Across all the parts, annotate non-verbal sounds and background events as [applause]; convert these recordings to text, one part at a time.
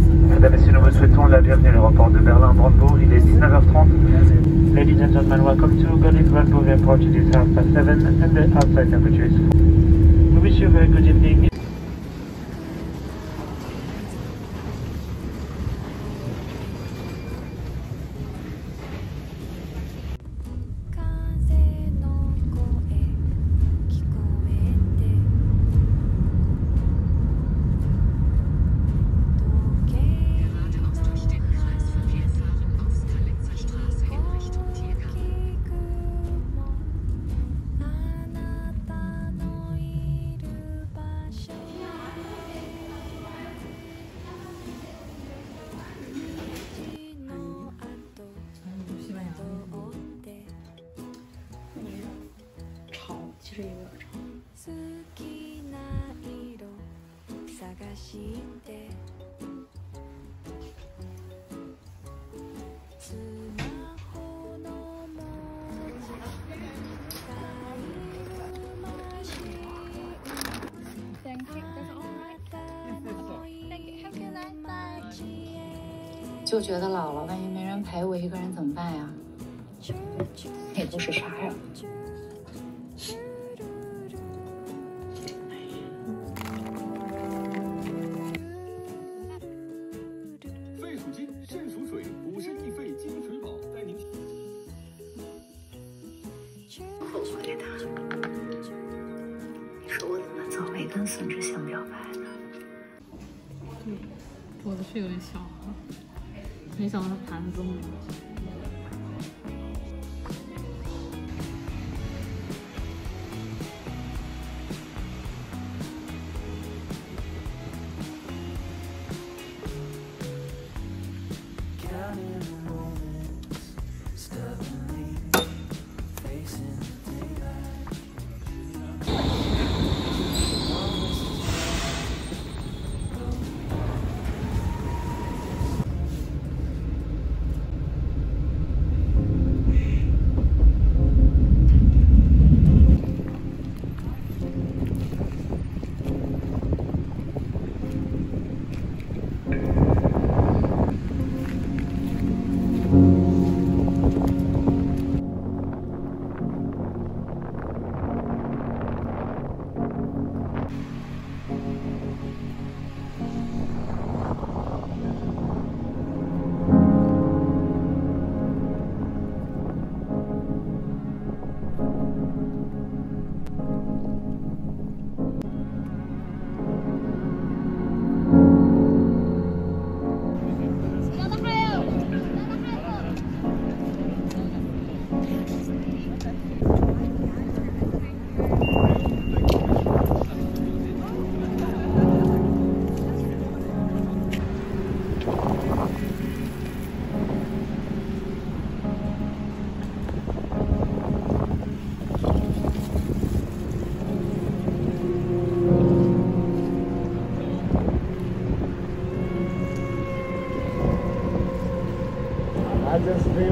Mesdames, Messieurs, nous vous souhaitons la bienvenue à l'aéroport de Berlin-Brandebourg. Il est 19h30. Ladies and gentlemen, welcome to Berlin-Brandebourg Airport. It is half past seven and the outside temperature is... We wish you a very good evening. 这也有点长。就觉得老了，万一没人陪我一个人怎么办呀？也不是啥呀。金肾属水补肾益肺金水宝带您。后悔的你说我怎么早没跟孙志祥表白呢？我的是有点小没想到他盘子这么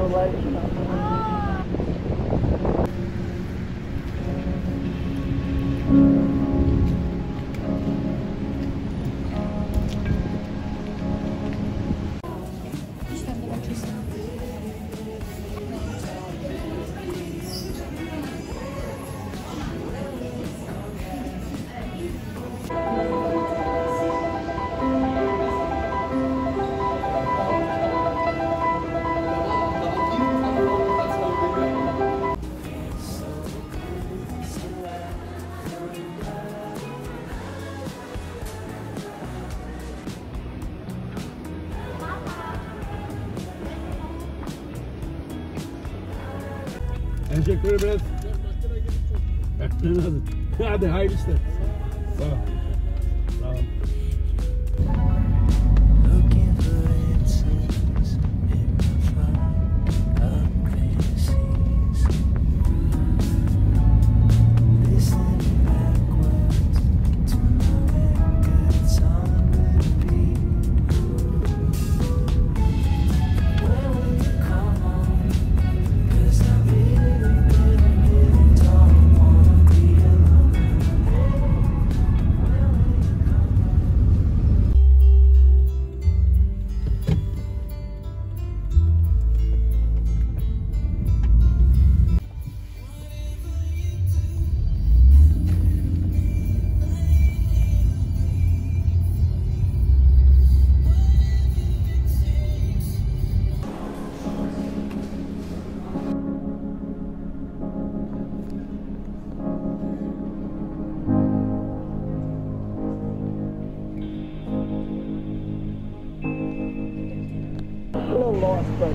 election. Teşekkür ederiz. [laughs] Hadi hayırlı işler. Sağ ol. but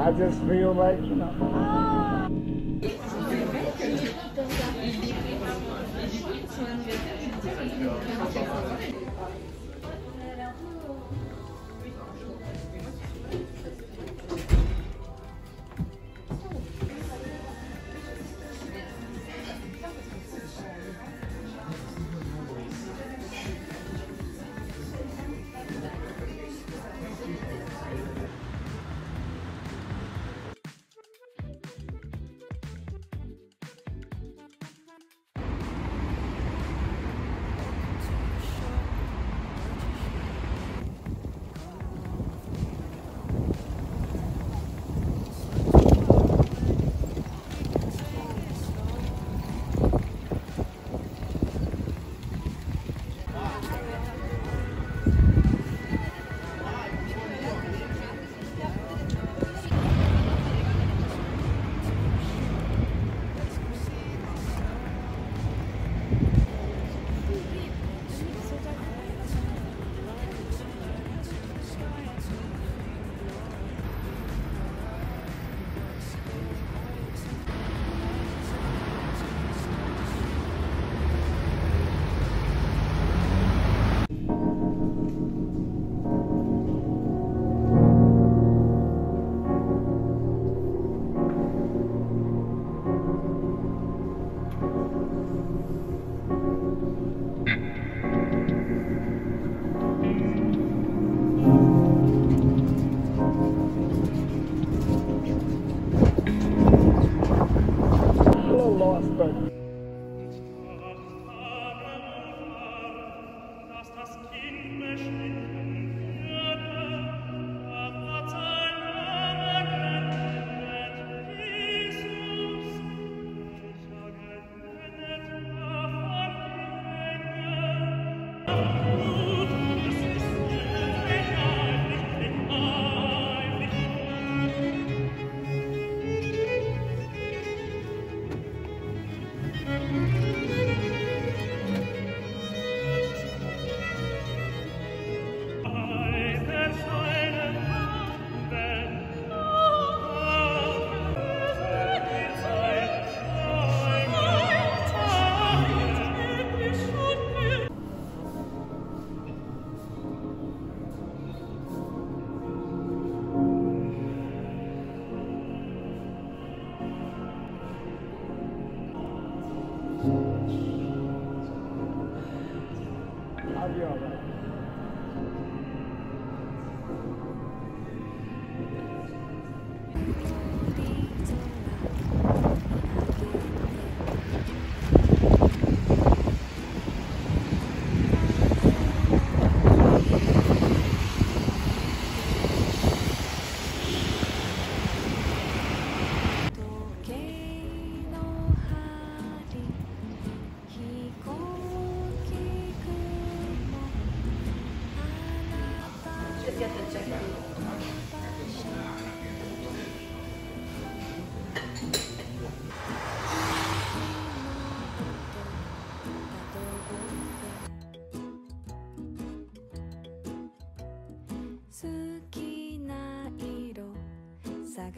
I just feel like, you know. Thank you. Ali, ó.